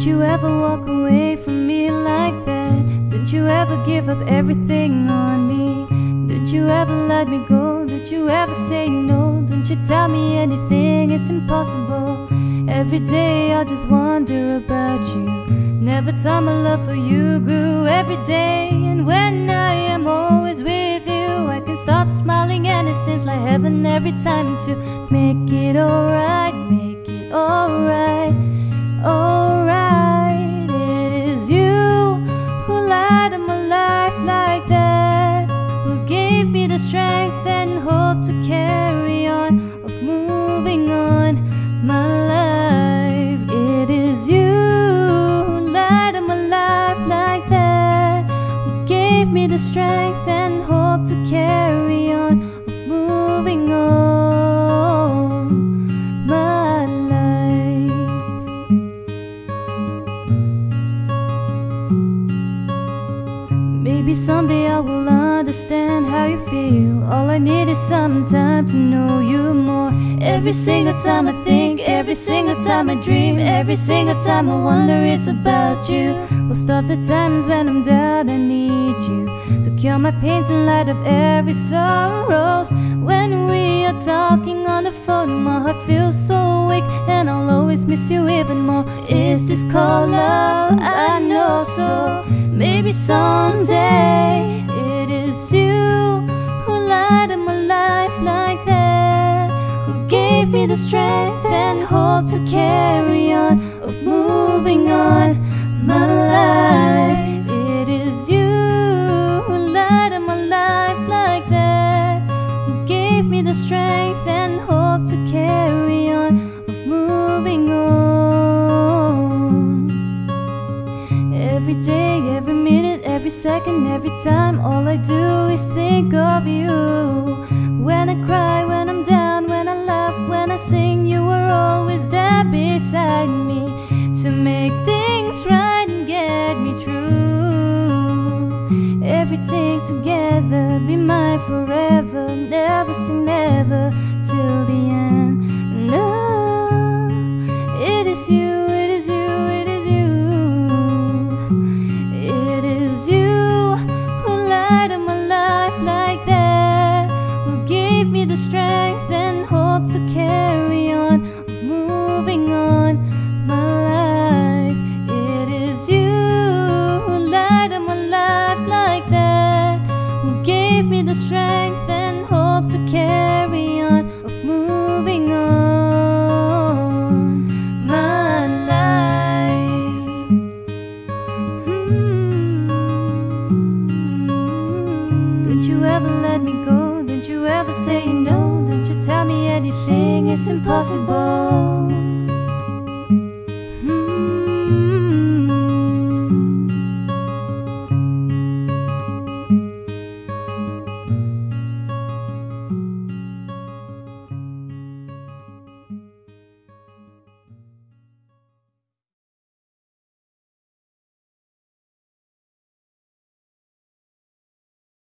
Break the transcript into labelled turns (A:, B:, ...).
A: Don't you ever walk away from me like that? Don't you ever give up everything on me? Don't you ever let me go? Don't you ever say no? Don't you tell me anything, it's impossible. Every day I just wonder about you. Never thought my love for you grew every day. And when I am always with you I can stop smiling and it seems like heaven every time To make it alright, my life It is you. Who my life like that Who gave me the strength and hope to carry Maybe someday I will understand how you feel. All I need is some time to know you more. Every single time I think, every single time I dream, every single time I wonder it's about you. Will stop the times when I'm down, I need you to cure my pains and light up every sorrows. When we are talking on the phone, my heart feels so and I'll always miss you even more. Is this called love? I know so. Maybe someday it is you who light up my life like that, who gave me the strength and hope to carry on, of moving on my life. It is you who light up my life like that, who gave me the strength and hope Every day, every minute, every second, every time, all I do is think of you. When I cry, when I'm down, when I laugh, when I sing, you are always there beside me to make things right and get me through. Everything together, be mine forever, never let me go, don't you ever say no, don't you tell me anything, it's impossible.